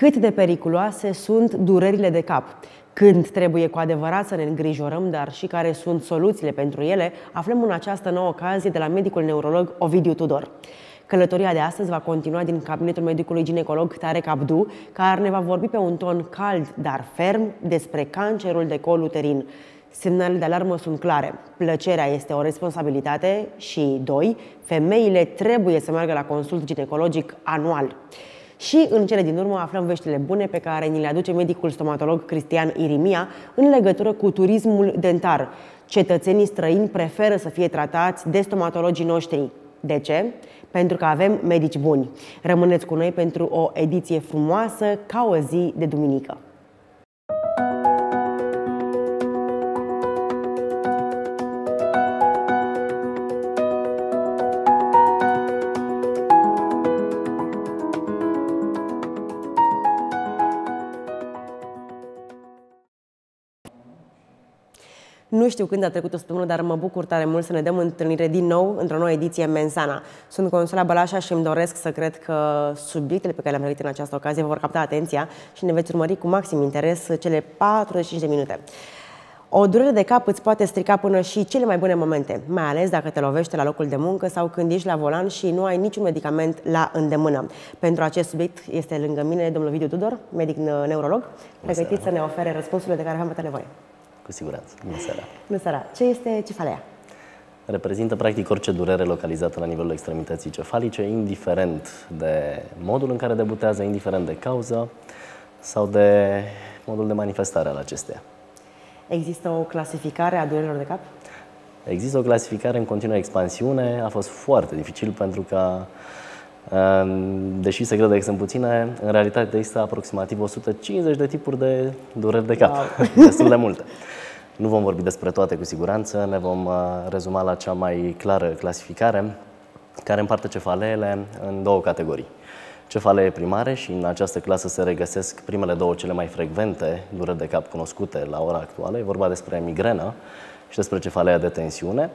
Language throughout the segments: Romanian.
cât de periculoase sunt durerile de cap, când trebuie cu adevărat să ne îngrijorăm, dar și care sunt soluțiile pentru ele, aflăm în această nouă ocazie de la medicul neurolog Ovidiu Tudor. Călătoria de astăzi va continua din cabinetul medicului ginecolog Tarek Abdu, care ne va vorbi pe un ton cald, dar ferm, despre cancerul de col uterin. Semnalele de alarmă sunt clare. Plăcerea este o responsabilitate și, doi, femeile trebuie să meargă la consult ginecologic anual. Și în cele din urmă aflăm veștile bune pe care ni le aduce medicul stomatolog Cristian Irimia în legătură cu turismul dentar. Cetățenii străini preferă să fie tratați de stomatologii noștri. De ce? Pentru că avem medici buni. Rămâneți cu noi pentru o ediție frumoasă ca o zi de duminică. Știu când a trecut o săptămână, dar mă bucur tare mult să ne dăm întâlnire din nou într-o nouă ediție Mensana. Sunt Consola Balașa și îmi doresc să cred că subiectele pe care le-am pregătit în această ocazie vă vor capta atenția și ne veți urmări cu maxim interes cele 45 de minute. O durere de cap îți poate strica până și cele mai bune momente, mai ales dacă te lovește la locul de muncă sau când ești la volan și nu ai niciun medicament la îndemână. Pentru acest subiect este lângă mine domnul Vidiu Tudor, medic neurolog, pregătit să ne ofere răspunsurile de care avem nevoie. Cu siguranță. Bună seara. Bună seara. Ce este cefalea? Reprezintă practic orice durere localizată la nivelul extremității cefalice, indiferent de modul în care debutează, indiferent de cauză sau de modul de manifestare al acesteia. Există o clasificare a durerilor de cap? Există o clasificare în continuă expansiune. A fost foarte dificil pentru că, deși se crede că sunt puține, în realitate există aproximativ 150 de tipuri de dureri de cap. Wow. Destul de multe. Nu vom vorbi despre toate cu siguranță, ne vom uh, rezuma la cea mai clară clasificare, care împarte cefaleele în două categorii. Cefalee primare și în această clasă se regăsesc primele două cele mai frecvente dureri de cap cunoscute la ora actuală. E vorba despre migrenă și despre cefaleea de tensiune.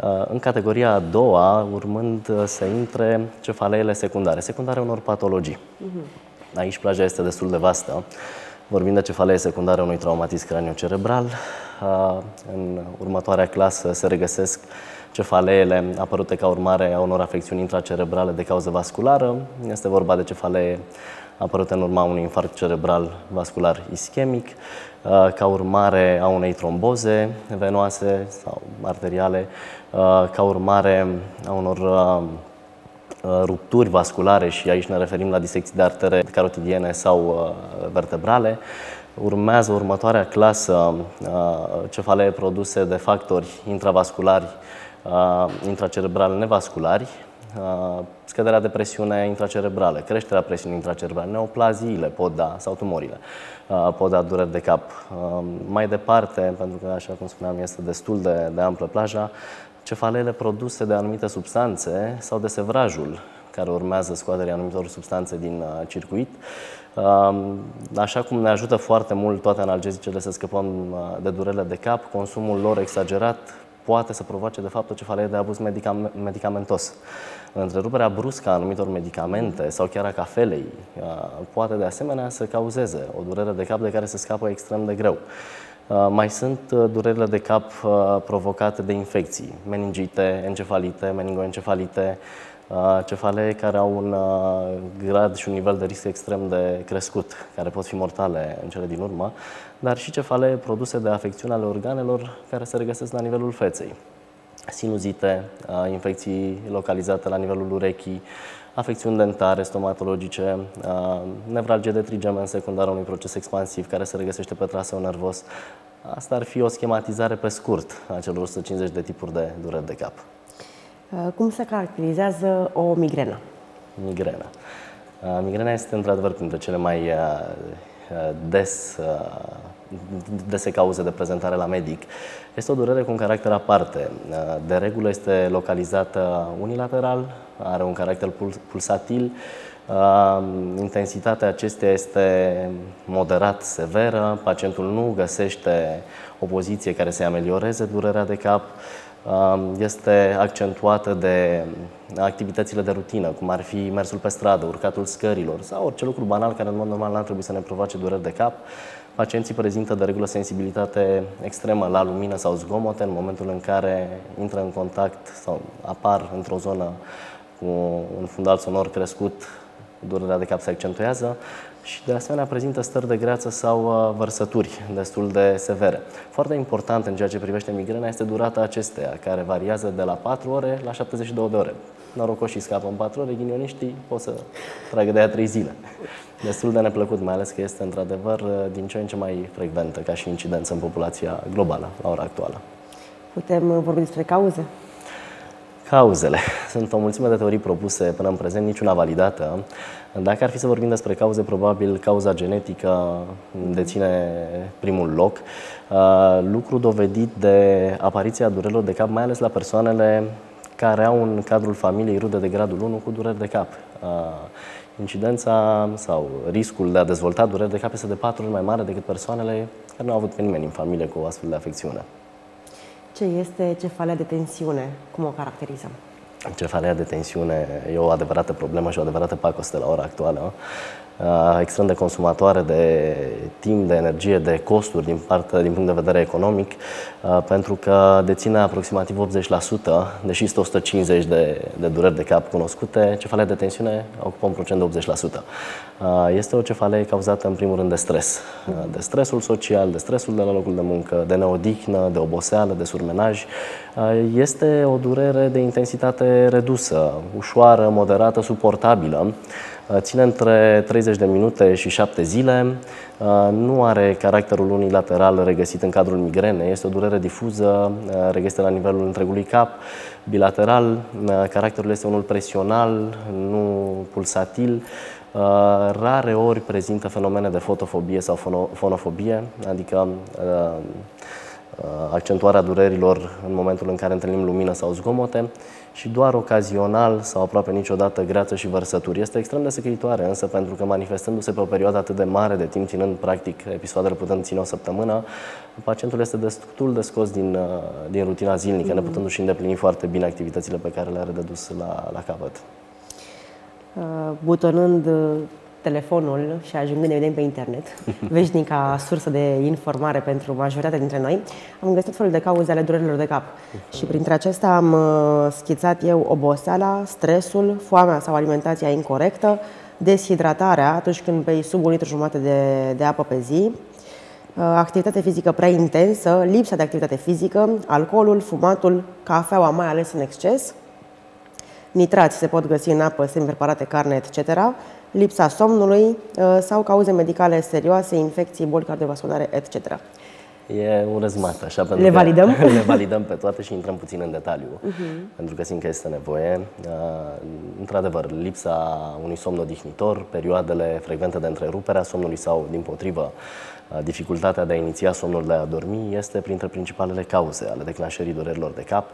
Uh, în categoria a doua, urmând uh, să intre cefaleele secundare, secundare unor patologii. Uh-huh. Aici plaja este destul de vastă. Vorbim de cefalee secundare unui traumatism craniocerebral. În următoarea clasă se regăsesc cefaleele apărute ca urmare a unor afecțiuni intracerebrale de cauză vasculară. Este vorba de cefalee apărute în urma unui infarct cerebral vascular ischemic, ca urmare a unei tromboze venoase sau arteriale, ca urmare a unor Uh, rupturi vasculare și aici ne referim la disecții de artere carotidiene sau uh, vertebrale. Urmează următoarea clasă uh, cefalee produse de factori intravasculari, intracerebrale nevasculari, scăderea de presiune intracerebrală, creșterea presiunii intracerebrale, neoplaziile pot da, sau tumorile, pot da dureri de cap. Mai departe, pentru că, așa cum spuneam, este destul de, de amplă plaja, cefalele produse de anumite substanțe sau de sevrajul care urmează scoaterea anumitor substanțe din uh, circuit. Um, așa cum ne ajută foarte mult toate analgezicele să scăpăm uh, de durele de cap, consumul lor exagerat poate să provoace de fapt o cefalee de abuz medicam medicamentos. Întreruperea bruscă a anumitor medicamente sau chiar a cafelei uh, poate de asemenea să cauzeze o durere de cap de care se scapă extrem de greu. Uh, mai sunt uh, durerile de cap uh, provocate de infecții, meningite, encefalite, meningoencefalite, cefalee care au un grad și un nivel de risc extrem de crescut, care pot fi mortale în cele din urmă, dar și cefalee produse de afecțiuni ale organelor care se regăsesc la nivelul feței. Sinuzite, infecții localizate la nivelul urechii, afecțiuni dentare, stomatologice, nevralgie de trigemen secundar unui proces expansiv care se regăsește pe traseu nervos. Asta ar fi o schematizare pe scurt a celor 150 de tipuri de dureri de cap. Cum se caracterizează o migrenă? Migrena. Migrena este într-adevăr printre cele mai des dese cauze de prezentare la medic. Este o durere cu un caracter aparte. De regulă este localizată unilateral, are un caracter pulsatil, intensitatea acesteia este moderat severă, pacientul nu găsește o poziție care să-i amelioreze durerea de cap, este accentuată de activitățile de rutină, cum ar fi mersul pe stradă, urcatul scărilor sau orice lucru banal care în mod normal n-ar trebui să ne provoace dureri de cap. Pacienții prezintă de regulă sensibilitate extremă la lumină sau zgomote în momentul în care intră în contact sau apar într-o zonă cu un fundal sonor crescut, durerea de cap se accentuează și de asemenea prezintă stări de greață sau uh, vărsături destul de severe. Foarte important în ceea ce privește migrena este durata acesteia, care variază de la 4 ore la 72 de ore. Norocoșii scapă în 4 ore, ghinioniștii pot să tragă de ea 3 zile. Destul de neplăcut, mai ales că este într-adevăr uh, din ce în ce mai frecventă ca și incidență în populația globală la ora actuală. Putem uh, vorbi despre cauze? Cauzele. Sunt o mulțime de teorii propuse până în prezent, niciuna validată. Dacă ar fi să vorbim despre cauze, probabil cauza genetică deține primul loc. Uh, lucru dovedit de apariția durerilor de cap, mai ales la persoanele care au în cadrul familiei rude de gradul 1 cu dureri de cap. Uh, incidența sau riscul de a dezvolta dureri de cap este de patru ori mai mare decât persoanele care nu au avut pe nimeni în familie cu o astfel de afecțiune. Ce este cefalea de tensiune? Cum o caracterizăm? Cefalea de tensiune e o adevărată problemă și o adevărată pacoste la ora actuală. Uh, extrem de consumatoare de timp, de energie, de costuri din, parte, din punct de vedere economic, uh, pentru că deține aproximativ 80%, deși este 150 de, de dureri de cap cunoscute, cefalia de tensiune ocupă un procent de 80%. Uh, este o cefalie cauzată în primul rând de stres, de stresul social, de stresul de la locul de muncă, de neodihnă, de oboseală, de surmenaj. Este o durere de intensitate redusă, ușoară, moderată, suportabilă, Uh, ține între 30 de minute și 7 zile, uh, nu are caracterul unilateral regăsit în cadrul migrenei, este o durere difuză, uh, regăsită la nivelul întregului cap, bilateral, caracterul este unul presional, nu pulsatil, rare ori prezintă fenomene de fotofobie sau fonofobie, adică accentuarea durerilor în momentul în care întâlnim lumină sau zgomote și doar ocazional sau aproape niciodată greață și vărsături. Este extrem de secretoare, însă pentru că manifestându-se pe o perioadă atât de mare de timp, ținând practic episoadele putând ține o săptămână, pacientul este destul de scos din, uh, din rutina zilnică, mm. neputându-și îndeplini foarte bine activitățile pe care le are de dus la, la capăt. Uh, butonând uh, telefonul și ajungând, evident, pe internet, veșnica sursă de informare pentru majoritatea dintre noi, am găsit felul de cauze ale durerilor de cap. Și printre acestea am uh, schițat eu oboseala, stresul, foamea sau alimentația incorrectă, deshidratarea atunci când bei sub un litru jumate de, de apă pe zi, uh, activitate fizică prea intensă, lipsa de activitate fizică, alcoolul, fumatul, cafeaua, mai ales în exces, nitrați se pot găsi în apă, semi-preparate, carne, etc., lipsa somnului uh, sau cauze medicale serioase, infecții, boli cardiovasculare, etc. E un rezumat, așa, pentru le validăm? le validăm pe toate și intrăm puțin în detaliu, uh-huh. pentru că simt că este nevoie. Uh, într-adevăr, lipsa unui somn odihnitor, perioadele frecvente de întrerupere a somnului sau, din potrivă, uh, dificultatea de a iniția somnul de a dormi este printre principalele cauze ale declanșării durerilor de cap.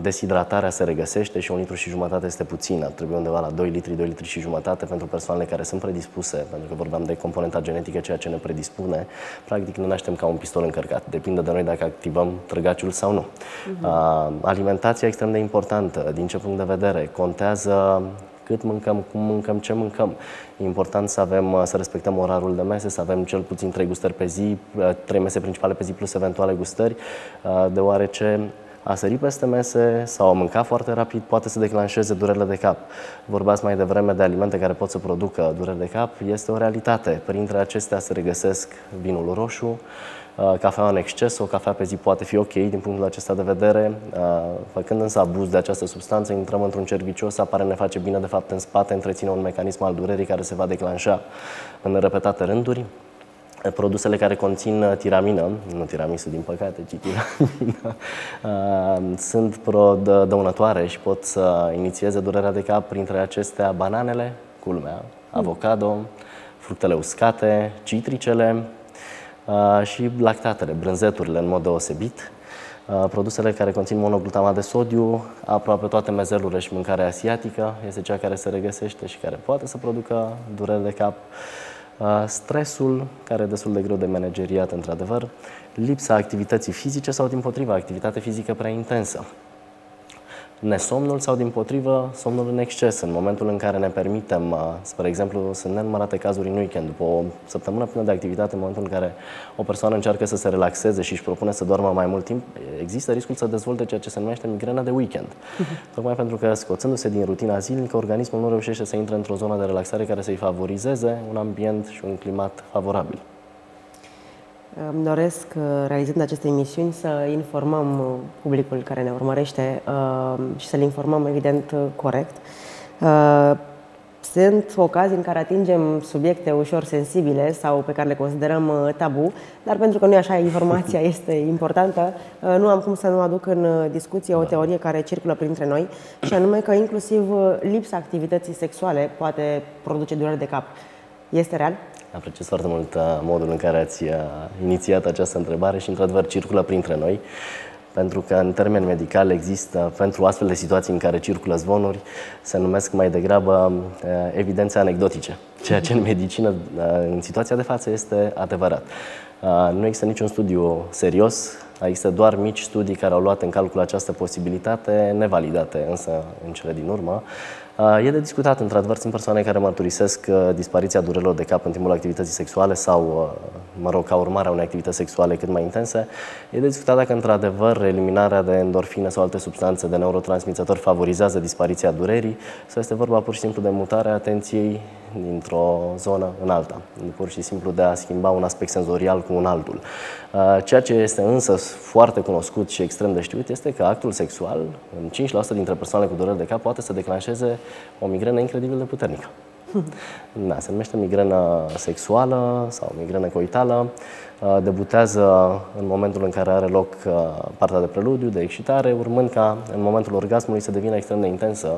Deshidratarea se regăsește și un litru și jumătate este puțin. Ar trebui undeva la 2 litri, 2 litri și jumătate pentru persoanele care sunt predispuse, pentru că vorbeam de componenta genetică, ceea ce ne predispune. Practic ne naștem ca un pistol încărcat. Depinde de noi dacă activăm trăgaciul sau nu. Uh-huh. Alimentația extrem de importantă. Din ce punct de vedere? Contează cât mâncăm, cum mâncăm, ce mâncăm. E important să avem, să respectăm orarul de mese, să avem cel puțin trei gustări pe zi, trei mese principale pe zi plus eventuale gustări, deoarece a sări peste mese sau a mânca foarte rapid poate să declanșeze durerile de cap. Vorbeați mai devreme de alimente care pot să producă dureri de cap. Este o realitate. Printre acestea se regăsesc vinul roșu, uh, cafea în exces, o cafea pe zi poate fi ok din punctul acesta de vedere. Uh, făcând însă abuz de această substanță, intrăm într-un cerc vicios, apare ne face bine, de fapt în spate întreține un mecanism al durerii care se va declanșa în repetate rânduri produsele care conțin uh, tiramină, nu tiramisu din păcate, ci tiramină, uh, sunt dăunătoare și pot să inițieze durerea de cap printre acestea bananele, culmea, avocado, fructele uscate, citricele uh, și lactatele, brânzeturile în mod deosebit. Produsele care conțin monoglutamat de sodiu, aproape toate mezelurile și mâncarea asiatică este cea care se regăsește și care poate să producă durere de cap. Stresul, care e destul de greu de manageriat, într-adevăr, lipsa activității fizice sau, din potriva, activitate fizică prea intensă nesomnul sau, din potrivă, somnul în exces. În momentul în care ne permitem, uh, spre exemplu, sunt nenumărate cazuri în weekend, după o săptămână plină de activitate, în momentul în care o persoană încearcă să se relaxeze și își propune să doarmă mai mult timp, există riscul să dezvolte ceea ce se numește migrena de weekend. Uh-huh. Tocmai pentru că, scoțându-se din rutina zilnică, organismul nu reușește să intre într-o zonă de relaxare care să-i favorizeze un ambient și un climat favorabil. Îmi doresc, uh, realizând aceste emisiuni, să informăm uh, publicul care ne urmărește uh, și să-l informăm, evident, corect. Sunt ocazii în care atingem subiecte ușor sensibile sau pe care le considerăm tabu, dar pentru că nu e așa, informația este importantă, nu am cum să nu aduc în discuție o da. teorie care circulă printre noi, și anume că inclusiv lipsa activității sexuale poate produce dureri de cap. Este real? Apreciez foarte mult uh, modul în care ați uh, inițiat această întrebare și, într-adevăr, circulă printre noi, pentru că, în termeni medicali, există, pentru astfel de situații în care circulă zvonuri, se numesc mai degrabă uh, evidențe anecdotice, ceea ce în medicină, în situația de față, este adevărat. Nu există niciun studiu serios, există doar mici studii care au luat în calcul această posibilitate, nevalidate însă în cele din urmă, E de discutat, într-adevăr, sunt persoane care mărturisesc uh, dispariția durerilor de cap în timpul activității sexuale sau, uh, mă rog, ca urmare a unei activități sexuale cât mai intense. E de discutat dacă, într-adevăr, eliminarea de endorfine sau alte substanțe de neurotransmițători favorizează dispariția durerii sau este vorba pur și simplu de mutarea atenției dintr-o zonă în alta, pur și simplu de a schimba un aspect senzorial cu un altul. Uh, ceea ce este însă foarte cunoscut și extrem de știut este că actul sexual, în 5% dintre persoanele cu dureri de cap, poate să declanșeze o migrenă incredibil de puternică. Da, se numește migrenă sexuală sau migrenă coitală. Uh, debutează în momentul în care are loc uh, partea de preludiu, de excitare, urmând ca în momentul orgasmului să devină extrem de intensă,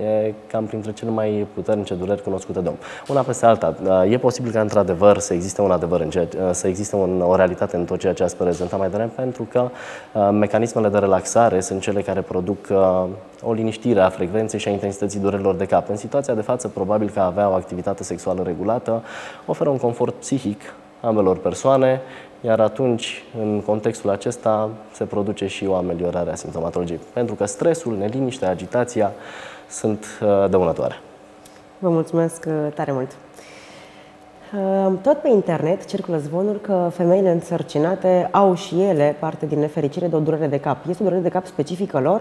E cam printre cele mai puternice dureri cunoscute de om. Una peste alta, e posibil ca într-adevăr să existe un adevăr, în ceea, să existe un, o realitate în tot ceea ce ați prezentat mai devreme, pentru că uh, mecanismele de relaxare sunt cele care produc uh, o liniștire a frecvenței și a intensității durerilor de cap. În situația de față, probabil că avea o activitate sexuală regulată oferă un confort psihic ambelor persoane, iar atunci, în contextul acesta, se produce și o ameliorare a simptomatologiei. Pentru că stresul, neliniștea, agitația, sunt uh, dăunătoare. Vă mulțumesc uh, tare mult! Uh, tot pe internet circulă zvonuri că femeile însărcinate au și ele parte din nefericire de o durere de cap. Este o durere de cap specifică lor?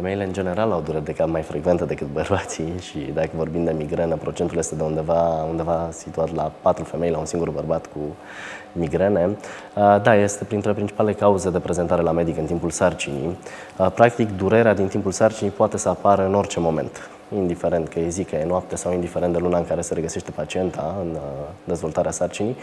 Femeile, în general, au dureri de cap mai frecvente decât bărbații și dacă vorbim de migrenă, procentul este de undeva, undeva situat la 4 femei la un singur bărbat cu migrene. Da, este printre principalele cauze de prezentare la medic în timpul sarcinii. Practic, durerea din timpul sarcinii poate să apară în orice moment indiferent că e zi, că e noapte sau indiferent de luna în care se regăsește pacienta în uh, dezvoltarea sarcinii,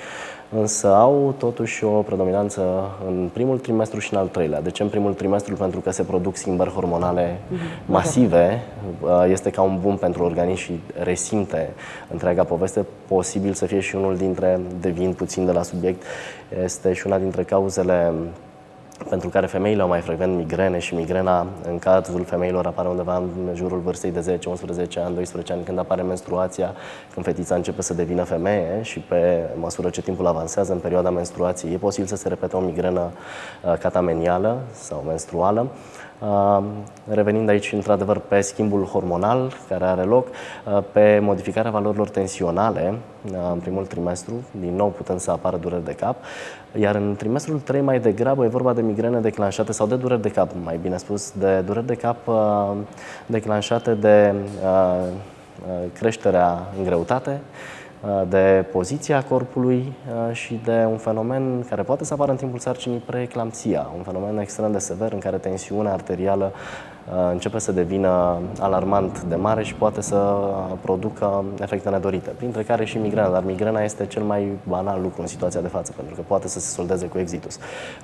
însă au totuși o predominanță în primul trimestru și în al treilea. De ce în primul trimestru? Pentru că se produc schimbări hormonale mhm. masive, uh, este ca un boom pentru organism și resimte întreaga poveste. Posibil să fie și unul dintre, devin puțin de la subiect, este și una dintre cauzele pentru care femeile au mai frecvent migrene și migrena în cazul femeilor apare undeva în jurul vârstei de 10, 11 ani, 12 ani, când apare menstruația, când fetița începe să devină femeie și pe măsură ce timpul avansează în perioada menstruației, e posibil să se repete o migrenă uh, catamenială sau menstruală. Revenind aici, într-adevăr, pe schimbul hormonal care are loc, pe modificarea valorilor tensionale în primul trimestru, din nou putem să apară dureri de cap, iar în trimestrul 3 mai degrabă e vorba de migrene declanșate sau de dureri de cap, mai bine spus, de dureri de cap declanșate de creșterea în greutate, Uh, de poziția corpului uh, și de un fenomen care poate să apară în timpul sarcinii, preeclampsia, un fenomen extrem de sever în care tensiunea arterială Uh, începe să devină alarmant de mare și poate să producă efecte nedorite, printre care și migrena, dar migrena este cel mai banal lucru în situația de față, pentru că poate să se soldeze cu exitus,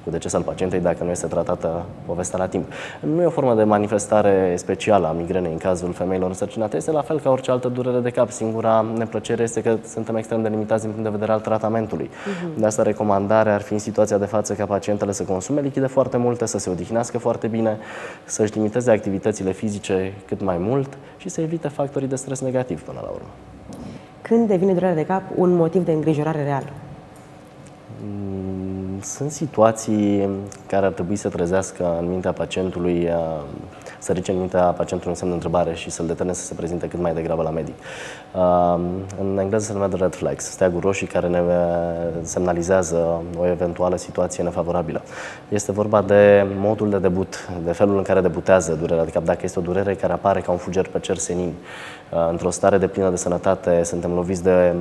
cu deces al pacientei dacă nu este tratată povestea la timp. Nu e o formă de manifestare specială a migrenei în cazul femeilor însărcinate, este la fel ca orice altă durere de cap. Singura neplăcere este că suntem extrem de limitați din punct de vedere al tratamentului. Uh-huh. De asta recomandarea ar fi în situația de față ca pacientele să consume lichide foarte multe, să se odihnească foarte bine, să-și limiteze activitățile fizice cât mai mult și să evite factorii de stres negativ până la urmă. Când devine durerea de cap un motiv de îngrijorare real? Mm, sunt situații care ar trebui să trezească în mintea pacientului să ridice în mintea pacientului un semn de întrebare și să-l determine să se prezinte cât mai degrabă la medic. În engleză se numește red flags, steaguri roșii care ne semnalizează o eventuală situație nefavorabilă. Este vorba de modul de debut, de felul în care debutează durerea de cap. Dacă este o durere care apare ca un fuger pe cer senin, într-o stare de plină de sănătate, suntem loviți de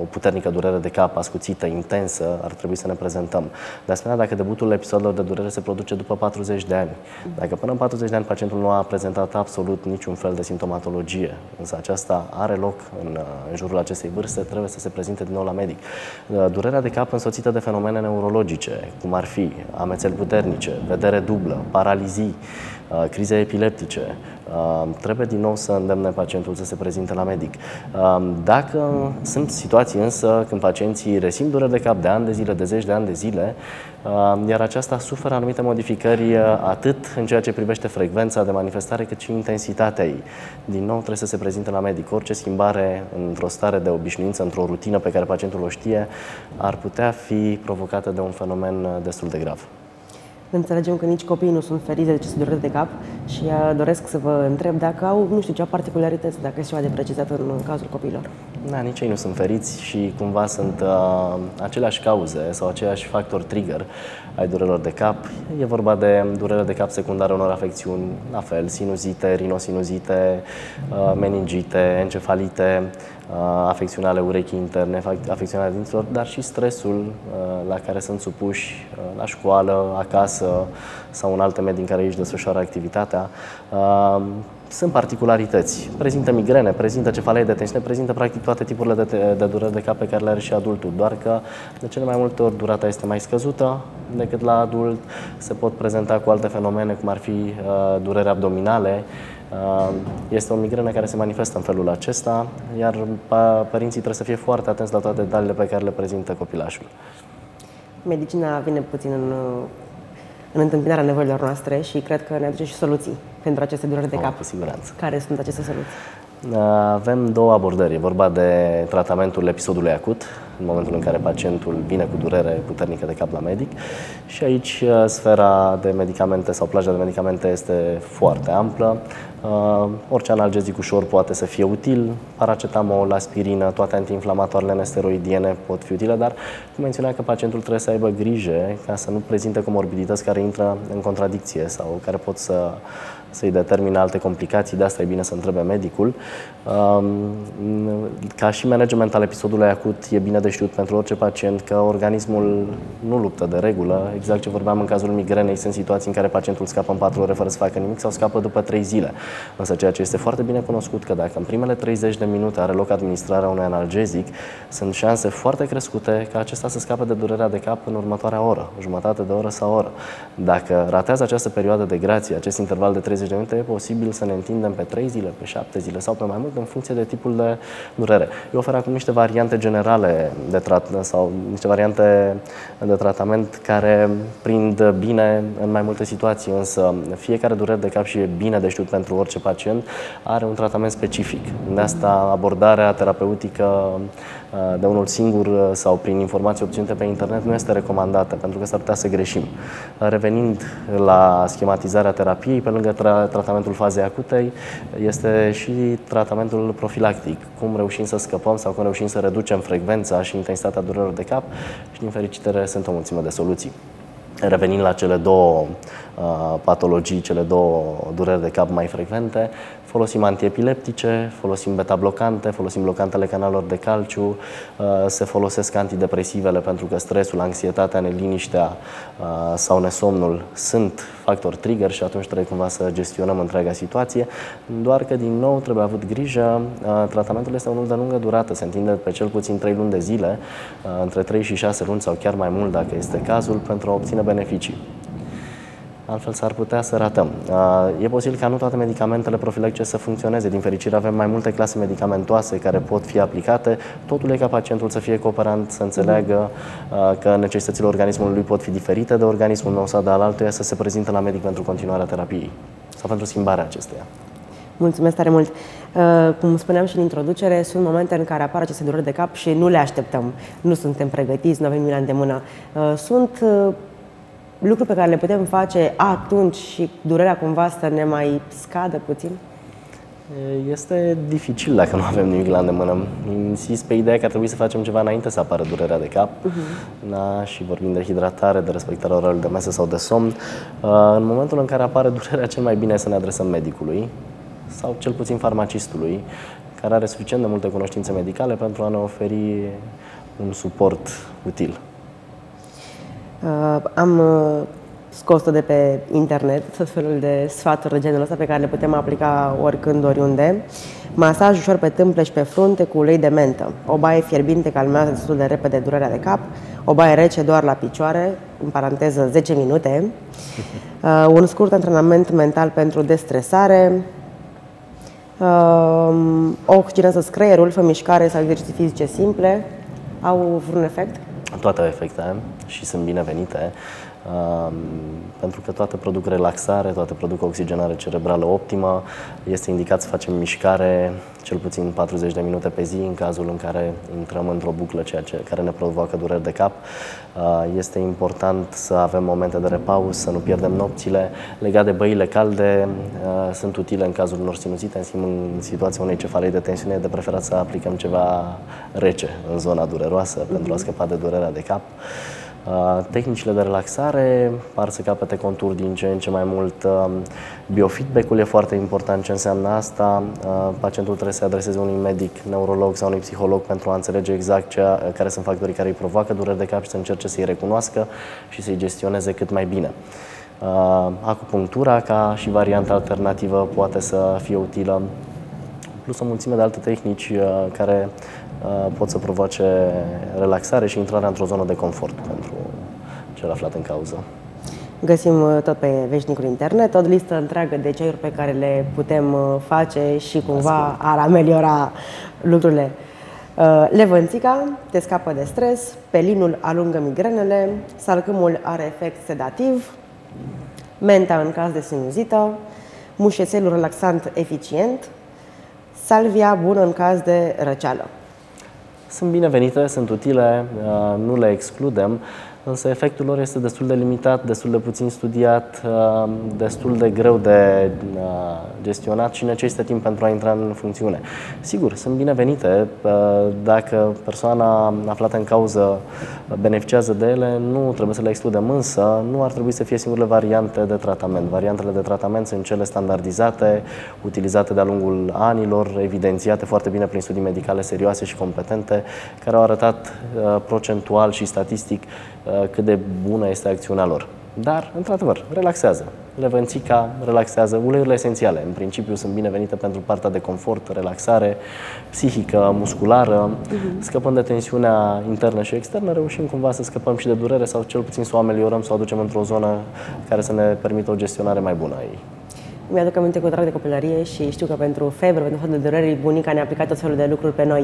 o puternică durere de cap, ascuțită, intensă, ar trebui să ne prezentăm. De asemenea, dacă debutul episodelor de durere se produce după 40 de ani, dacă până în 40 de ani pacientul nu a prezentat absolut niciun fel de simptomatologie, însă aceasta are loc în, în jurul acestei vârste, trebuie să se prezinte din nou la medic. Durerea de cap însoțită de fenomene neurologice, cum ar fi amețeli puternice, vedere dublă, paralizii, Uh, crize epileptice, uh, trebuie din nou să îndemne pacientul să se prezinte la medic. Uh, dacă sunt situații însă când pacienții resimt dureri de cap de ani de zile, de zeci de ani de zile, iar aceasta suferă anumite modificări atât în ceea ce privește frecvența de manifestare, cât și intensitatea ei. Din nou trebuie să se prezinte la medic. Orice schimbare într-o stare de obișnuință, într-o rutină pe care pacientul o știe, ar putea fi provocată de un fenomen destul de grav. Înțelegem că nici copiii nu sunt feriți de aceste dureri de cap și uh, doresc să vă întreb dacă au, nu știu, ce particularități, dacă este ceva de precizat în cazul copiilor. Da, nici ei nu sunt feriți și cumva sunt uh, aceleași cauze sau aceiași factor trigger ai durerilor de cap. E vorba de durere de cap secundară unor afecțiuni, la fel, sinuzite, rinosinuzite, uh, meningite, encefalite, uh, afecțiuni ale urechii interne, afecțiuni ale dinților, dar și stresul uh, la care sunt supuși uh, la școală, acasă sau în alte medii în care își desfășoară activitatea. Uh, sunt particularități. Prezintă migrene, prezintă cefalee de tensiune, prezintă practic toate tipurile de, de dureri de cap pe care le are și adultul, doar că de cele mai multe ori durata este mai scăzută decât la adult, se pot prezenta cu alte fenomene, cum ar fi uh, dureri abdominale, uh, este o migrenă care se manifestă în felul acesta, iar părinții trebuie să fie foarte atenți la toate detaliile pe care le prezintă copilașul. Medicina vine puțin în în întâmpinarea nevoilor noastre și cred că ne aduce și soluții pentru aceste dureri de cap. Cu siguranță. Care sunt aceste soluții? Avem două abordări. E vorba de tratamentul episodului acut, în momentul în care pacientul vine cu durere puternică de cap la medic. Și aici uh, sfera de medicamente sau plaja de medicamente este foarte amplă. Uh, orice analgezic ușor poate să fie util, paracetamol, aspirină, toate antiinflamatoarele nesteroidiene pot fi utile, dar cum menționa că pacientul trebuie să aibă grijă ca să nu prezinte comorbidități care intră în contradicție sau care pot să să-i determine alte complicații, de asta e bine să întrebe medicul. Um, ca și management al episodului acut, e bine de știut pentru orice pacient că organismul nu luptă de regulă. Exact ce vorbeam în cazul migrenei, sunt situații în care pacientul scapă în 4 ore fără să facă nimic sau scapă după 3 zile. Însă ceea ce este foarte bine cunoscut că dacă în primele 30 de minute are loc administrarea unui analgezic, sunt șanse foarte crescute ca acesta să scape de durerea de cap în următoarea oră, jumătate de oră sau oră. Dacă ratează această perioadă de grație, acest interval de 30 de minute, e posibil să ne întindem pe 3 zile, pe 7 zile sau pe mai mult în funcție de tipul de durere. Eu ofer acum niște variante generale de trat sau niște variante de tratament care prind bine în mai multe situații, însă fiecare durere de cap și e bine de știut pentru orice pacient are un tratament specific. De asta abordarea terapeutică Uh, de unul singur uh, sau prin informații obținute pe internet nu este recomandată, pentru că s-ar putea să greșim. Uh, revenind la schematizarea terapiei, pe lângă tra- tratamentul fazei acutei, este și tratamentul profilactic. Cum reușim să scăpăm sau cum reușim să reducem frecvența și intensitatea durerilor de cap și, din fericire, sunt o mulțime de soluții. Revenind la cele două uh, patologii, cele două dureri de cap mai frecvente, Folosim antiepileptice, folosim beta-blocante, folosim blocantele canalelor de calciu, uh, se folosesc antidepresivele pentru că stresul, anxietatea, neliniștea uh, sau nesomnul sunt factori trigger și atunci trebuie cumva să gestionăm întreaga situație. Doar că, din nou, trebuie avut grijă. Uh, tratamentul este unul de lungă durată, se întinde pe cel puțin 3 luni de zile, între 3 și 6 luni sau chiar mai mult dacă este cazul, pentru a obține beneficii altfel s-ar putea să ratăm. E posibil ca nu toate medicamentele profilactice să funcționeze. Din fericire avem mai multe clase medicamentoase care pot fi aplicate. Totul e ca pacientul să fie cooperant, să înțeleagă că necesitățile organismului lui pot fi diferite de organismul meu sau de al altuia, să se prezinte la medic pentru continuarea terapiei sau pentru schimbarea acesteia. Mulțumesc tare mult! Uh, cum spuneam și în introducere, sunt momente în care apar aceste dureri de cap și nu le așteptăm. Nu suntem pregătiți, nu avem nimic de mână. Uh, sunt uh, lucruri pe care le putem face atunci și durerea cumva să ne mai scadă puțin? Este dificil dacă nu avem nimic la îndemână. Insist pe ideea că ar trebui să facem ceva înainte să apară durerea de cap uh-huh. da? și vorbim de hidratare, de respectarea orarului de masă sau de somn. În momentul în care apare durerea, cel mai bine e să ne adresăm medicului sau cel puțin farmacistului, care are suficient de multe cunoștințe medicale pentru a ne oferi un suport util. Uh, am uh, scos de pe internet tot felul de sfaturi de genul ăsta pe care le putem aplica oricând, oriunde. Masaj ușor pe tâmple și pe frunte cu ulei de mentă. O baie fierbinte calmează destul de repede durerea de cap. O baie rece doar la picioare, în paranteză 10 minute. Uh, un scurt antrenament mental pentru destresare. Uh, oxigenează creierul, fă mișcare sau exerciții fizice simple. Au vreun efect? Toate efecte și sunt binevenite pentru că toate produc relaxare, toate produc oxigenare cerebrală optimă. Este indicat să facem mișcare cel puțin 40 de minute pe zi în cazul în care intrăm într-o buclă ceea ce, care ne provoacă dureri de cap. Este important să avem momente de repaus, să nu pierdem nopțile. Legat de băile calde, sunt utile în cazul unor sinuzite, în schimb în situația unei cefalei de tensiune, e de preferat să aplicăm ceva rece în zona dureroasă pentru a scăpa de durerea de cap. Tehnicile de relaxare par să capete contur din ce în ce mai mult. Biofeedback-ul e foarte important. Ce înseamnă asta? Pacientul trebuie să se adreseze unui medic, neurolog sau unui psiholog pentru a înțelege exact cea, care sunt factorii care îi provoacă dureri de cap și să încerce să-i recunoască și să-i gestioneze cât mai bine. Acupunctura, ca și variantă alternativă, poate să fie utilă, plus o mulțime de alte tehnici care Uh, pot să provoace relaxare și intrarea într-o zonă de confort pentru cel aflat în cauză. Găsim uh, tot pe veșnicul internet o listă întreagă de ceaiuri pe care le putem uh, face și cumva ar ameliora lucrurile. Levănțica te scapă de stres, pelinul alungă migrenele, salcâmul are efect sedativ, menta în caz de sinuzită, mușețelul relaxant eficient, salvia bună în caz de răceală sunt binevenite, sunt utile, uh, nu le excludem, însă efectul lor este destul de limitat, destul de puțin studiat, uh, destul de greu de uh, gestionat și necesită timp pentru a intra în funcțiune. Sigur, sunt binevenite. Dacă persoana aflată în cauză beneficiază de ele, nu trebuie să le excludem, însă nu ar trebui să fie singurele variante de tratament. Variantele de tratament sunt cele standardizate, utilizate de-a lungul anilor, evidențiate foarte bine prin studii medicale serioase și competente, care au arătat procentual și statistic Uh, cât de bună este acțiunea lor. Dar, într-adevăr, relaxează. Levănțica relaxează. Uleiurile esențiale, în principiu, sunt binevenite pentru partea de confort, relaxare psihică, musculară. Uh-huh. Scăpând de tensiunea internă și externă, reușim cumva să scăpăm și de durere sau cel puțin să o ameliorăm, să o aducem într-o zonă care să ne permită o gestionare mai bună a ei. Mi-aduc aminte cu drag de copilărie și știu că pentru febră, pentru fel de dureri, bunica ne-a aplicat tot felul de lucruri pe noi.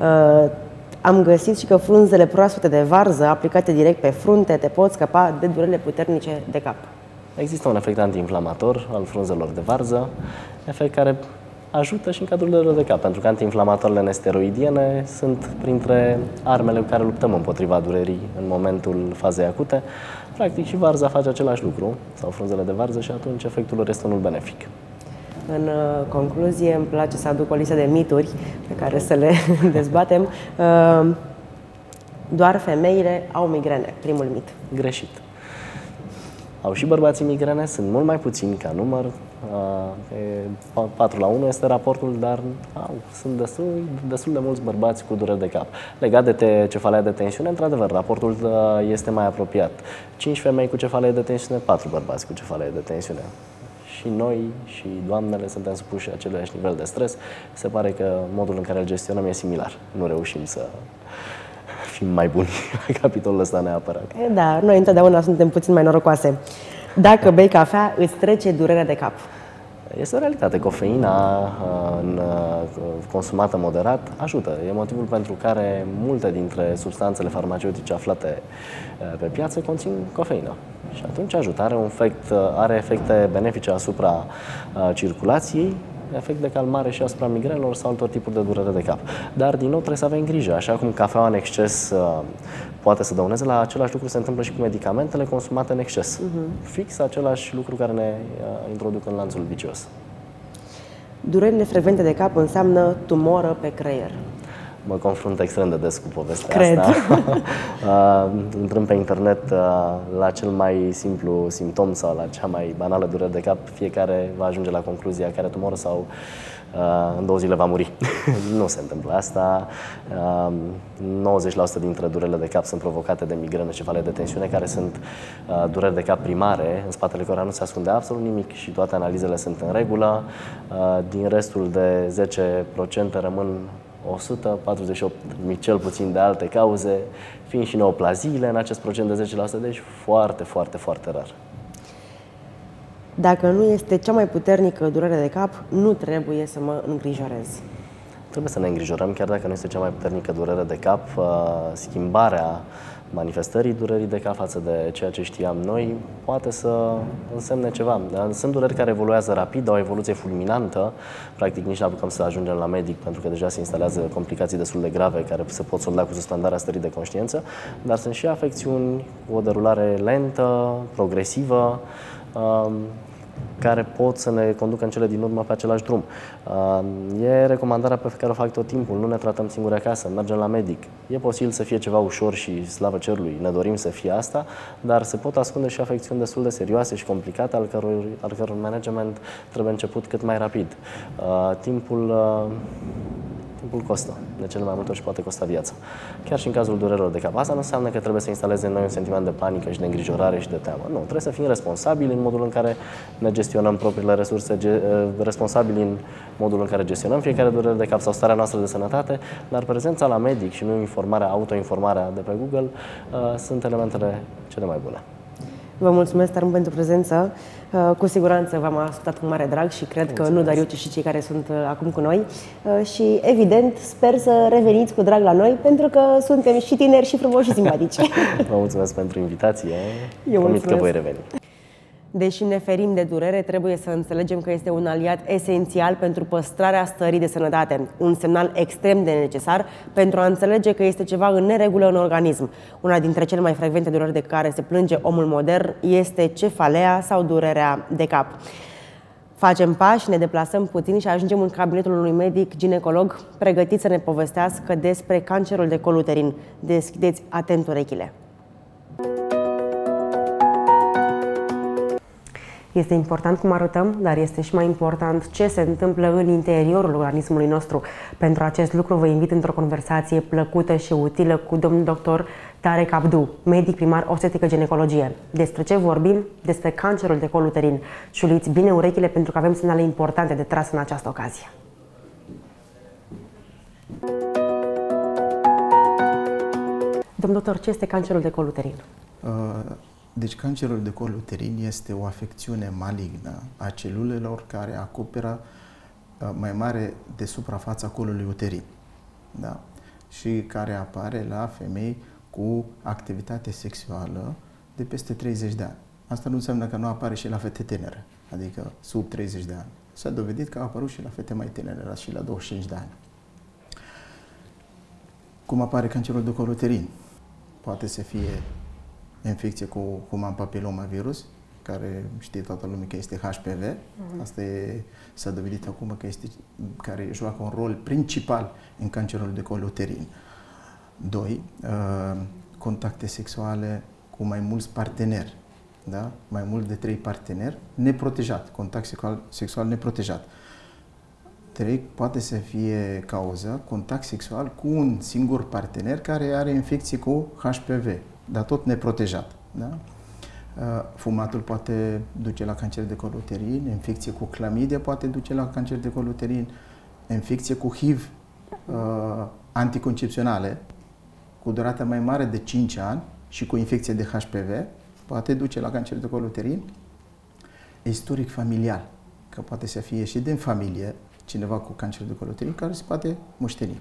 Uh, am găsit și că frunzele proaspete de varză, aplicate direct pe frunte, te pot scăpa de durerile puternice de cap. Există un efect antiinflamator al frunzelor de varză, efect care ajută și în cadrul durerilor de cap, pentru că antiinflamatoarele nesteroidiene sunt printre armele cu care luptăm împotriva durerii în momentul fazei acute. Practic și varza face același lucru, sau frunzele de varză, și atunci efectul lor este unul benefic. În uh, concluzie, îmi place să aduc o listă de mituri pe care să le dezbatem. Uh, doar femeile au migrene, primul mit. Greșit. Au și bărbații migrene, sunt mult mai puțini ca număr, 4 uh, la 1 este raportul, dar au, sunt destul, destul de mulți bărbați cu dureri de cap. Legat de te, cefalea de tensiune, într-adevăr, raportul este mai apropiat. 5 femei cu cefalee de tensiune, 4 bărbați cu cefalee de tensiune și noi și doamnele suntem supuși același nivel de stres. Se pare că modul în care îl gestionăm e similar. Nu reușim să fim mai buni la capitolul ăsta neapărat. Da, noi întotdeauna suntem puțin mai norocoase. Dacă bei cafea, îți trece durerea de cap. Este o realitate. Cofeina uh, în, uh, consumată moderat ajută. E motivul pentru care multe dintre substanțele farmaceutice aflate uh, pe piață conțin cofeină. Și atunci ajută. Are, un efect, are efecte benefice asupra circulației efect de calmare și asupra migrenelor sau altor tipuri de durere de cap. Dar, din nou, trebuie să avem grijă. Așa cum cafeaua în exces uh, poate să dăuneze, la același lucru se întâmplă și cu medicamentele consumate în exces. Uh-huh. Fix același lucru care ne uh, introduc în lanțul vicios. Durerile frecvente de cap înseamnă tumoră pe creier mă confrunt extrem de des cu povestea Cred. asta. uh, intrând pe internet uh, la cel mai simplu simptom sau la cea mai banală durere de cap, fiecare va ajunge la concluzia care tumor sau uh, în două zile va muri. nu se întâmplă asta. Uh, 90% dintre durerile de cap sunt provocate de migrenă cefale de tensiune, care sunt uh, dureri de cap primare, în spatele cărora nu se ascunde absolut nimic și toate analizele sunt în regulă. Uh, din restul de 10% rămân 148 cel puțin de alte cauze, fiind și neoplaziile în acest procent de 10%, deci foarte, foarte, foarte rar. Dacă nu este cea mai puternică durere de cap, nu trebuie să mă îngrijorez. Trebuie să ne îngrijorăm, chiar dacă nu este cea mai puternică durere de cap, uh, schimbarea manifestării durerii de cap față de ceea ce știam noi poate să însemne ceva. Sunt dureri care evoluează rapid, au o evoluție fulminantă, practic nici nu apucăm să ajungem la medic pentru că deja se instalează complicații destul de grave care se pot solda cu suspendarea stării de conștiință, dar sunt și afecțiuni cu o derulare lentă, progresivă, um, care pot să ne conducă în cele din urmă pe același drum. E recomandarea pe care o fac tot timpul, nu ne tratăm singuri acasă, mergem la medic. E posibil să fie ceva ușor și slavă cerului, ne dorim să fie asta, dar se pot ascunde și afecțiuni destul de serioase și complicate, al căror, al căror management trebuie început cât mai rapid. Timpul timpul costă. De cele mai multe ori și poate costa viața. Chiar și în cazul durerilor de cap. Asta nu înseamnă că trebuie să instaleze în noi un sentiment de panică și de îngrijorare și de teamă. Nu, trebuie să fim responsabili în modul în care ne gestionăm propriile resurse, ge- eh, responsabili în modul în care gestionăm fiecare durere de cap sau starea noastră de sănătate, dar prezența la medic și nu informarea, autoinformarea de pe Google uh, sunt elementele cele mai bune. Vă mulțumesc tare pentru prezență. Uh, cu siguranță v-am ascultat cu mare drag și cred mulțumesc. că nu doar eu, ci și cei care sunt uh, acum cu noi. Uh, și evident, sper să reveniți cu drag la noi, pentru că suntem și tineri și frumoși și simpatici. Vă mulțumesc pentru invitație. Eu Promit mulțumesc. că voi reveni. Deși ne ferim de durere, trebuie să înțelegem că este un aliat esențial pentru păstrarea stării de sănătate, un semnal extrem de necesar pentru a înțelege că este ceva în neregulă în organism. Una dintre cele mai frecvente dureri de care se plânge omul modern este cefalea sau durerea de cap. Facem pași, ne deplasăm puțin și ajungem în cabinetul unui medic ginecolog pregătit să ne povestească despre cancerul de col uterin. Deschideți atent urechile. Este important cum arătăm, dar este și mai important ce se întâmplă în interiorul organismului nostru. Pentru acest lucru vă invit într-o conversație plăcută și utilă cu domnul doctor Tarek Abdu, medic primar obstetrică ginecologie. Despre ce vorbim? Despre cancerul de col uterin. Șuliți bine urechile pentru că avem semnale importante de tras în această ocazie. Domnul doctor, ce este cancerul de col uterin? Uh deci cancerul de col uterin este o afecțiune malignă a celulelor care acoperă uh, mai mare de suprafața colului uterin. Da? Și care apare la femei cu activitate sexuală de peste 30 de ani. Asta nu înseamnă că nu apare și la fete tinere, adică sub 30 de ani. S-a dovedit că a apărut și la fete mai tinere, și la 25 de ani. Cum apare cancerul de col uterin? Poate să fie infecție cu human papiloma virus, care știe toată lumea că este HPV. Uh-huh. Asta e, s-a dovedit acum că este, care joacă un rol principal în cancerul de col uterin. Doi, uh, contacte sexuale cu mai mulți parteneri, da? mai mult de trei parteneri, neprotejat, contact sexual, sexual neprotejat. Trei, poate să fie cauza contact sexual cu un singur partener care are infecție cu HPV, dar tot neprotejat. Da? Uh, fumatul poate duce la cancer de col uterin, infecție cu clamidia poate duce la cancer de col uterin, infecție cu HIV uh, anticoncepționale cu durată mai mare de 5 ani și cu infecție de HPV poate duce la cancer de col uterin, istoric familial, că poate să fie și din familie cineva cu cancer de col uterin care se poate moșteni.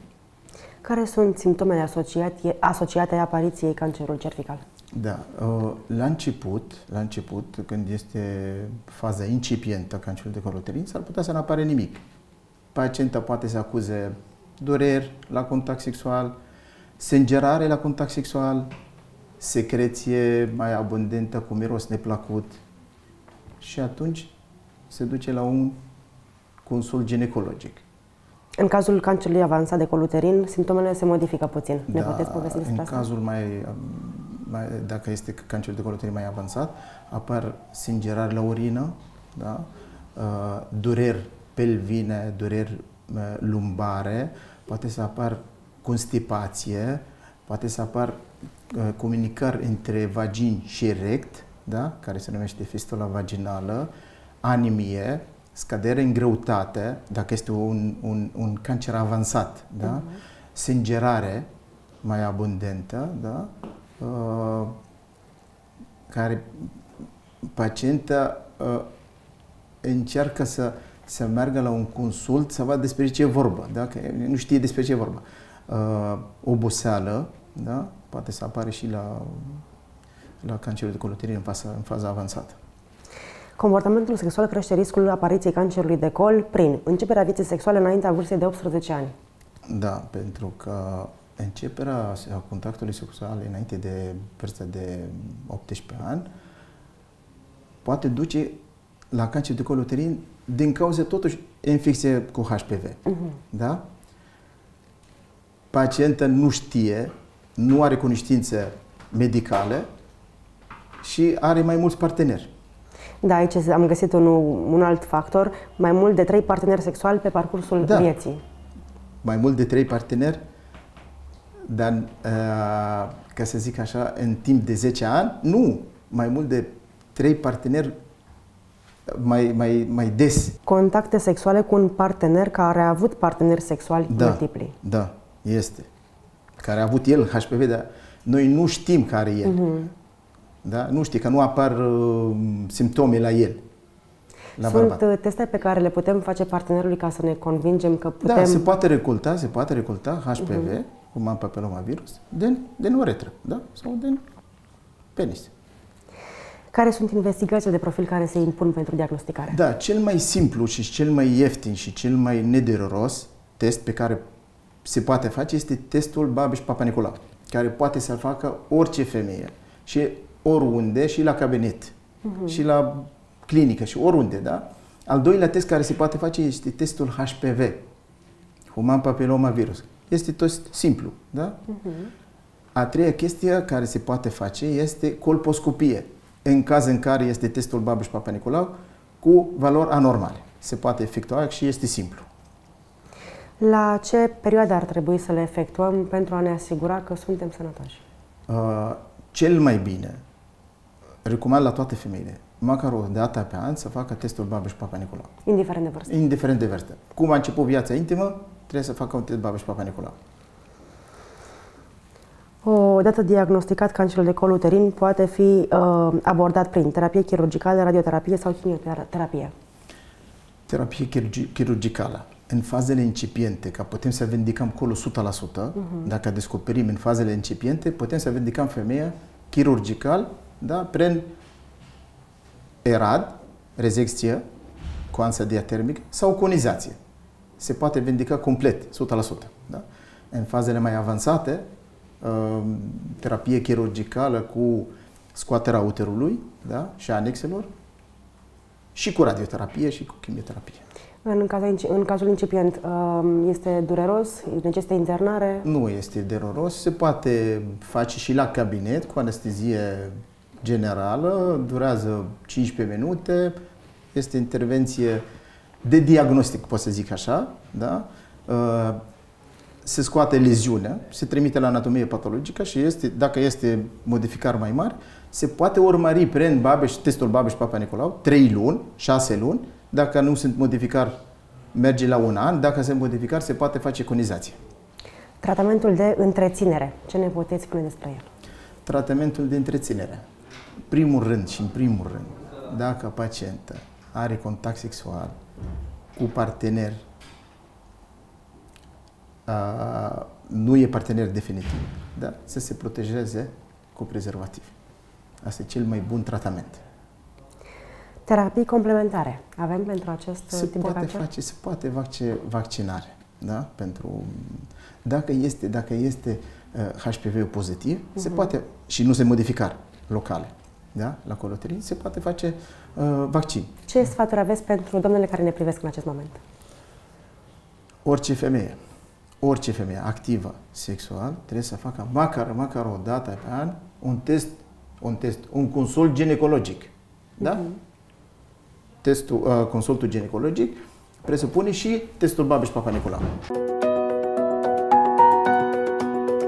Care sunt simptomele asociate, asociate apariției cancerului cervical? Da, uh, la început, la început, când este faza incipientă a cancerului de col uterin, s-ar putea să nu apare nimic. pacienta poate să acuze dureri la contact sexual, sângerare la contact sexual, secreție mai abundentă cu miros neplăcut și atunci se duce la un consult ginecologic. În cazul cancerului avansat de coluterin, simptomele se modifică puțin. Ne Da, puteți povesti despre în asta? cazul mai, mai, dacă este cancerul de coluterin mai avansat, apar sângerare la urină, da? Uh, dureri pelvine, dureri uh, lumbare, poate să apar constipație, poate să apar uh, comunicări între vagin și rect, da? care se numește fistula vaginală, anemie, scădere în greutate, dacă este un, un, un cancer avansat, da? sângerare mai abundentă, da? Uh, care pacienta uh, încearcă să, să meargă la un consult să vadă despre ce e vorba, da? că nu știe despre ce e vorba. Uh, oboseală, da? poate să apare și la, la cancerul de coloterie în faza, în faza avansată. Comportamentul sexual crește riscul apariției cancerului de col prin începerea vieții sexuale înaintea vârstei de 18 ani. Da, pentru că începerea contactului sexual înainte de vârsta de 18 ani poate duce la cancer de col uterin din cauza totuși infecție cu HPV. Uh-huh. Da? Pacienta nu știe, nu are cunoștințe medicale și are mai mulți parteneri. Da, aici am găsit un, un alt factor, mai mult de trei parteneri sexuali pe parcursul Da. vieții. mai mult de trei parteneri, dar, uh, ca să zic așa, în timp de 10 ani, nu, mai mult de trei parteneri mai, mai, mai des. Contacte sexuale cu un partener care a avut parteneri sexuali Da, multipli. da, este. Care a avut el HPV, dar noi nu știm care e. Mhm. Da? Nu știi, că nu apar uh, simptome la el. La Sunt bărbat. uh, teste pe care le putem face partenerului ca să ne convingem că putem... Da, se poate recolta, se poate recolta HPV, cum papilomavirus, din, din uretră, da? Sau din penis. Care sunt investigațiile de profil care se impun pentru diagnosticare? Da, cel mai simplu și cel mai ieftin și cel mai nederos test pe care se poate face este testul Babeș-Papa Nicolau, care poate să-l facă orice femeie și oriunde și la cabinet și la clinică și oriunde, da? Al doilea test care se poate face este testul HPV, Human Papilloma Virus. Este test simplu, da? A treia chestie care se poate face este colposcopie, în caz în care este testul Babeș Papa Nicolau cu valori anormale. Se poate efectua și este simplu. La ce perioadă ar trebui să le efectuăm pentru a ne asigura că suntem sănătoși? Uh, cel mai bine, recomand la toate femeile, măcar o dată pe an să facă testul Babeș Papa Nicolau. Indiferent de vârstă. Indiferent de vârstă. Cum a început viața intimă, trebuie să facă un test Babeș Papa Nicolau. Odată diagnosticat cancerul de col uterin, poate fi uh, abordat prin terapie chirurgicală, radioterapie sau chimioterapie. Terapie chirurgi- chirurgicală. În fazele incipiente, ca putem să vindicăm colul 100%, dacă descoperim în fazele incipiente, putem să vindicăm femeia chirurgical, da, prin ERAD, rezecție cu ansă diatermică sau conizație. Se poate vindica complet, 100%. Da? În fazele mai avansate, uh, terapie chirurgicală cu scoaterea uterului da? și a anexelor și cu radioterapie și cu chimioterapie. În cazul, în cazul incipient, uh, este dureros, necesită internare. Nu este deroros, se poate face și la cabinet cu anestezie generală, durează 15 minute, este intervenție de diagnostic, pot să zic așa, da? Uh, Se scoate leziunea, se trimite la anatomie patologică și este, dacă este modificare mai mare, se poate urmări prin Babeș, testul Babeș Papa Nicolau, 3 luni, 6 luni, dacă nu sunt modificări, merge la un an, dacă sunt modificări, se poate face conizație. Tratamentul de întreținere. Ce ne puteți spune despre el? Tratamentul de întreținere. Primul rând și în primul rând, dacă pacientă are contact sexual cu partener, a, nu e partener definitiv, da? să se protejeze cu prezervativ. Asta e cel mai bun tratament. Terapii complementare. Avem pentru acest se tip poate de cancer? face, se poate face vaccinare, da? Pentru dacă este, dacă este uh, HPV pozitiv, uh-huh. se Mhm. poate și nu se modificare locale, da? La coloterii se poate face uh, vaccin. Ce sfaturi aveți pentru doamnele care ne privesc în acest moment? Orice femeie, orice femeie activă sexual trebuie să facă măcar, măcar o dată pe an un test, un test, un consult ginecologic. Da? Testul, uh, consultul ginecologic presupune și testul Babeș-Papa Nicolau.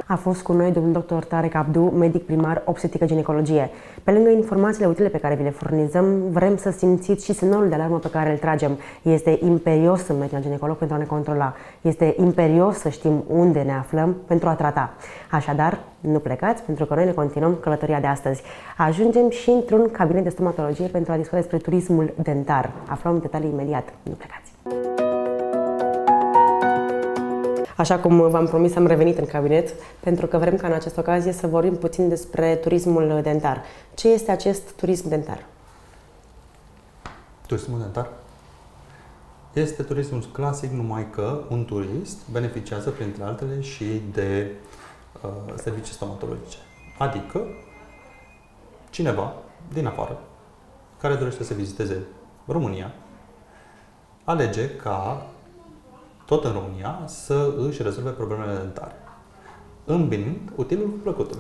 A fost cu noi domnul dr. Tarek Abdu, medic primar obstetrică ginecologie. Pe lângă informațiile utile pe care vi le furnizăm, vrem să simțiți și semnalul de alarmă pe care îl tragem. Este imperios să mergem la ginecolog pentru a ne controla. Este imperios să știm unde ne aflăm pentru a trata. Așadar, nu plecați, pentru că noi ne continuăm călătoria de astăzi. Ajungem și într-un cabinet de stomatologie pentru a discuta despre turismul dentar. Aflăm detalii imediat. Nu plecați! Așa cum v-am promis, am revenit în cabinet pentru că vrem ca în această ocazie să vorbim puțin despre turismul dentar. Ce este acest turism dentar? Turismul dentar este turismul clasic, numai că un turist beneficiază, printre altele, și de uh, servicii stomatologice. Adică, cineva din afară, care dorește să viziteze România, alege ca tot în România să își rezolve problemele dentare. Îmbinând utilul cu plăcutul.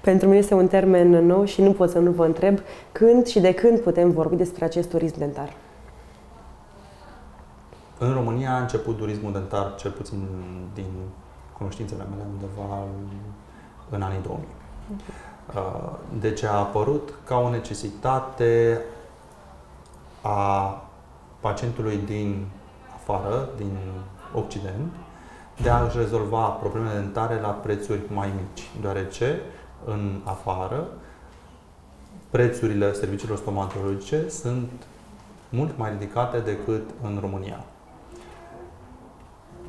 Pentru mine este un termen nou și nu pot să nu vă întreb când și de când putem vorbi despre acest turism dentar. În România a început turismul dentar, cel puțin din cunoștințele mele, undeva în anii 2000. Uh, Deci a apărut ca o necesitate a pacientului din afară, din Occident, de a-și rezolva problemele dentare la prețuri mai mici, deoarece în afară prețurile serviciilor stomatologice sunt mult mai ridicate decât în România.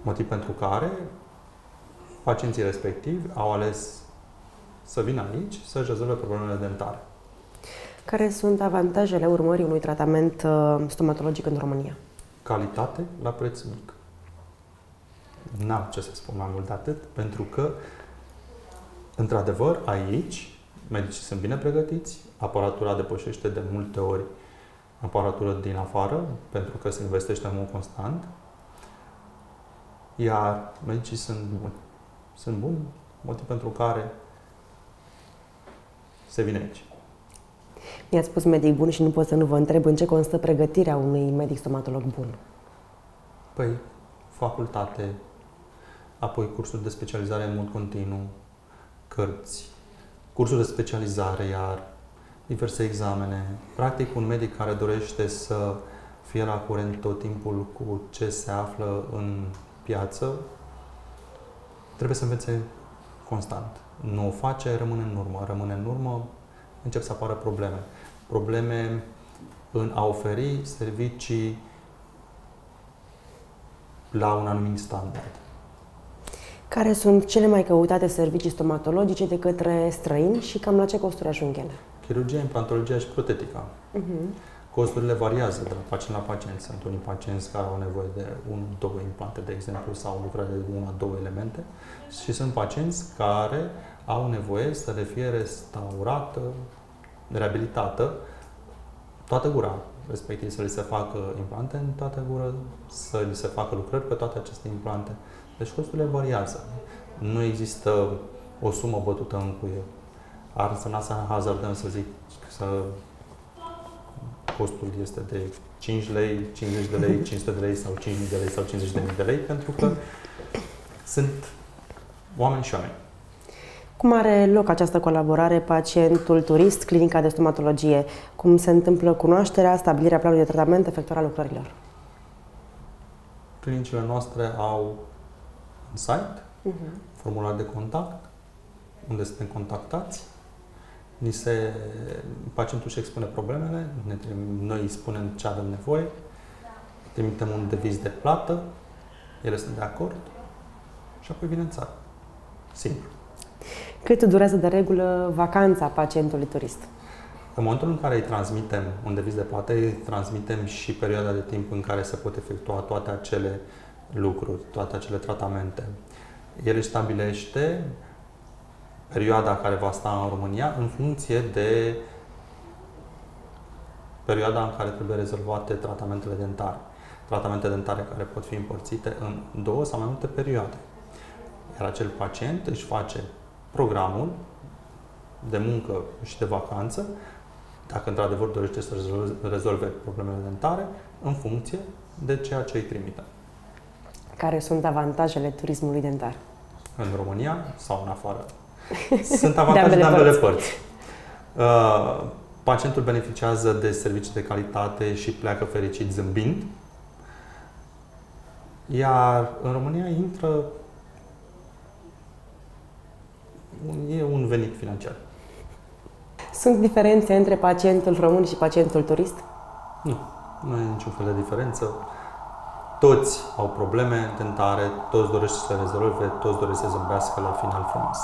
Motiv pentru care pacienții respectivi au ales să vină aici să-și rezolve problemele dentare. Care sunt avantajele urmării unui tratament uh, stomatologic în România? Calitate la preț mic. N-am ce să spun mai mult de atât, pentru că, într-adevăr, aici medicii sunt bine pregătiți, aparatura depășește de multe ori aparatură din afară, pentru că se investește în mod constant, iar medicii sunt buni. Sunt buni, motiv pentru care se vine aici. Mi-ați spus medic bun și nu pot să nu vă întreb în ce constă pregătirea unui medic stomatolog bun. Păi, facultate, apoi cursuri de specializare în mod continuu, cărți, cursuri de specializare, iar diverse examene. Practic, un medic care dorește să fie la curent tot timpul cu ce se află în piață, trebuie să învețe constant. Nu o face, rămâne în urmă. Rămâne în urmă, încep să apară probleme. Probleme în a oferi servicii la un anumit standard. Care sunt cele mai căutate servicii stomatologice de către străini și cam la ce costuri ajung ele? Chirurgia, implantologia și protetica. Costurile variază de la pacient la pacient. Sunt unii pacienți care au nevoie de 1-2 implante, de exemplu, sau lucrare de 1-2 elemente și sunt pacienți care au nevoie să le fie restaurată, reabilitată toată gura, respectiv să li se facă implante în toată gură, să li se facă lucrări pe toate aceste implante. Deci costurile variază. Nu există o sumă bătută în cuie. Ar să să hazardăm să zic să costul este de 5 lei, 50 de lei, 500 de lei sau 5.000 de lei sau 50.000 de lei, pentru că sunt oameni și oameni. Cum are loc această colaborare pacientul turist, clinica de stomatologie? Cum se întâmplă cunoașterea, stabilirea planului de tratament, efectuarea lucrărilor? Clinicile noastre au un site, formular de contact, unde suntem contactați. Ni se, pacientul își expune problemele, ne, trim- noi îi spunem ce avem nevoie, trimitem un deviz de plată, ele sunt de acord și apoi vine în țară. Simplu. Cât durează de regulă vacanța pacientului turist? În momentul în care îi transmitem un deviz de plată, îi transmitem și perioada de timp în care se pot efectua toate acele lucruri, toate acele tratamente. El își stabilește perioada care va sta în România în funcție de perioada în care trebuie rezolvate tratamentele dentare. Tratamente dentare care pot fi împărțite în două sau mai multe perioade. Iar acel pacient își face programul de muncă și de vacanță, dacă într-adevăr dorește să rezolve problemele dentare, în funcție de ceea ce îi trimite. Care sunt avantajele turismului dentar? În România sau în afară? Sunt avantaje de ambele, de ambele părți. părți. Uh, pacientul beneficiază de servicii de calitate și pleacă fericit zâmbind, iar în România intră e un venit financiar. Sunt diferențe între pacientul român și pacientul turist? Nu, nu e niciun fel de diferență. Toți au probleme dentare, toți doresc să se rezolve, toți doresc să zâmbească la final frumos.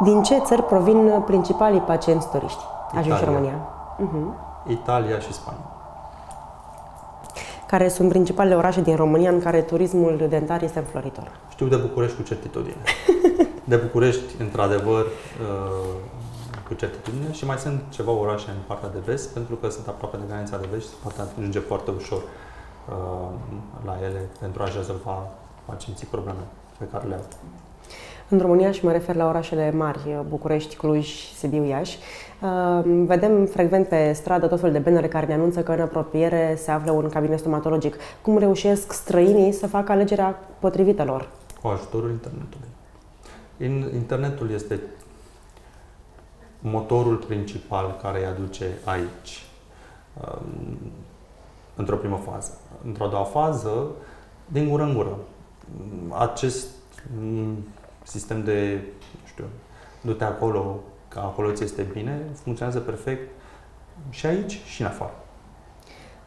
Din ce țări provin principalii pacienți turiști ajunși în România? Uh-huh. Italia și Spania. Care sunt principalele orașe din România în care turismul dentar este înfloritor? Știu de București cu certitudine. de București, într-adevăr, uh, cu certitudine și mai sunt ceva orașe în partea de vest, pentru că sunt aproape de granița de vest și se poate ajunge foarte ușor uh, la ele pentru a-și rezolva pacienții probleme pe care le au. În România, și mă refer la orașele mari, București, Cluj, Sibiu, Iași, uh, vedem frecvent pe stradă tot felul de bannere care ne anunță că în apropiere se află un cabinet stomatologic. Cum reușesc străinii să facă alegerea potrivită lor? Cu ajutorul internetului. Internetul este motorul principal care îi aduce aici, um, într-o primă fază. Într-o a doua fază, din gură în gură. Acest mm, sistem de, nu știu, du-te acolo, că acolo ți este bine, funcționează perfect și aici și în afară.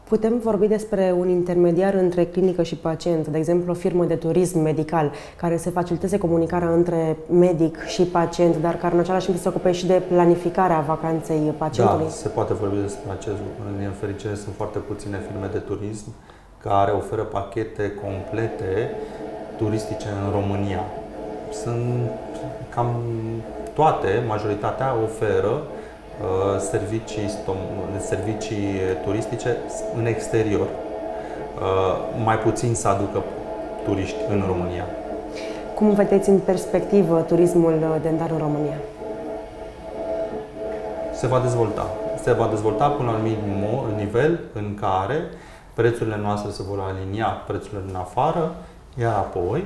Putem vorbi despre un intermediar între clinică și pacient, de exemplu o firmă de turism medical care să faciliteze comunicarea între medic și pacient, dar care în același timp se ocupe și de planificarea vacanței pacientului? Da, se poate vorbi despre acest lucru. În fericire sunt foarte puține firme de turism care oferă pachete complete turistice în România. Sunt cam toate, majoritatea oferă Uh, servicii, servicii turistice în exterior. Uh, mai puțin să aducă turiști în România. Cum vedeți în perspectivă turismul dentar în România? Se va dezvolta. Se va dezvolta până la un anumit nivel în care prețurile noastre se vor alinia prețurile din afară, iar apoi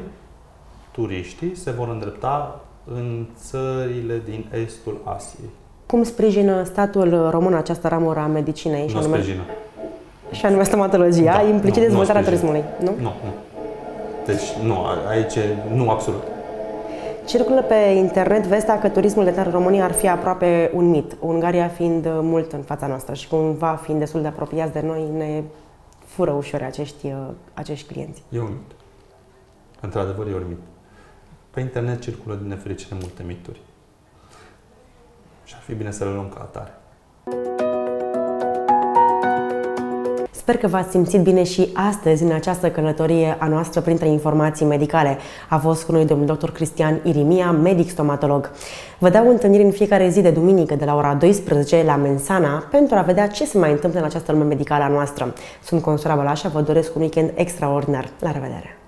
turiștii se vor îndrepta în țările din estul Asiei. Cum sprijină statul român această ramură a medicinei? Nu anume, sprijină. Și anume stomatologia, da, implicit dezvoltarea turismului, nu? Nu, nu. Deci, nu, aici nu, absolut. Circulă pe internet vestea că turismul de în România ar fi aproape un mit, Ungaria fiind mult în fața noastră și cumva fiind destul de apropiați de noi, ne fură ușor acești, acești clienți. E un mit. Într-adevăr, e un mit. Pe internet circulă din nefericire multe mituri. Și ar fi bine să le luăm ca atare. Sper că v-ați simțit bine și astăzi în această călătorie a noastră printre informații medicale. A fost cu noi domnul dr. Cristian Irimia, medic stomatolog. Vă dau întâlniri în fiecare zi de duminică de la ora 12 la Mensana pentru a vedea ce se mai întâmplă în această lume medicală a noastră. Sunt Consura Balașa, vă doresc un weekend extraordinar. La revedere!